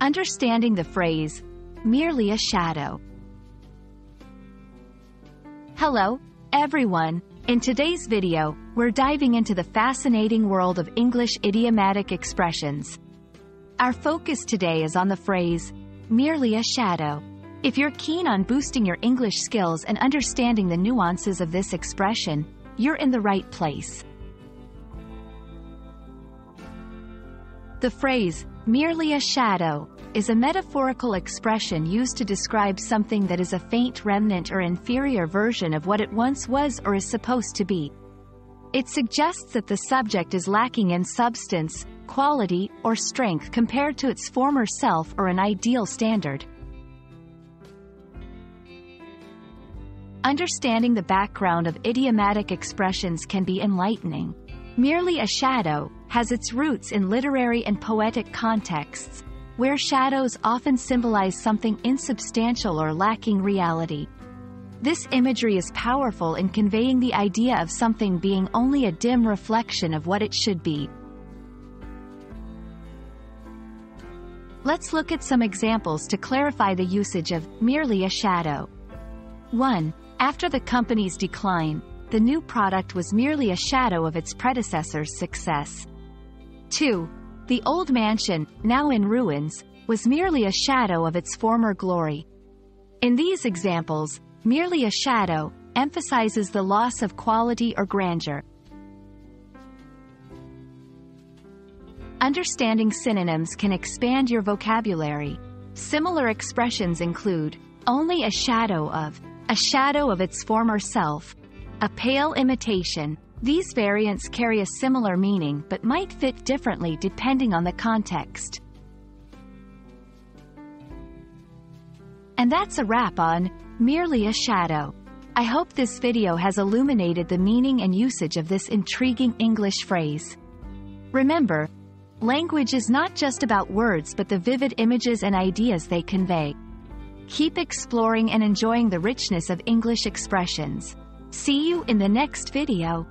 Understanding the phrase, merely a shadow. Hello, everyone. In today's video, we're diving into the fascinating world of English idiomatic expressions. Our focus today is on the phrase, merely a shadow. If you're keen on boosting your English skills and understanding the nuances of this expression, you're in the right place. The phrase, merely a shadow, is a metaphorical expression used to describe something that is a faint remnant or inferior version of what it once was or is supposed to be. It suggests that the subject is lacking in substance, quality, or strength compared to its former self or an ideal standard. Understanding the background of idiomatic expressions can be enlightening. Merely a shadow has its roots in literary and poetic contexts, where shadows often symbolize something insubstantial or lacking reality. This imagery is powerful in conveying the idea of something being only a dim reflection of what it should be. Let's look at some examples to clarify the usage of merely a shadow. 1. After the company's decline, the new product was merely a shadow of its predecessor's success. 2. The old mansion, now in ruins, was merely a shadow of its former glory. In these examples, merely a shadow emphasizes the loss of quality or grandeur. Understanding synonyms can expand your vocabulary. Similar expressions include only a shadow of, a shadow of its former self, a pale imitation, these variants carry a similar meaning but might fit differently depending on the context. And that's a wrap on Merely a Shadow. I hope this video has illuminated the meaning and usage of this intriguing English phrase. Remember, language is not just about words but the vivid images and ideas they convey. Keep exploring and enjoying the richness of English expressions. See you in the next video.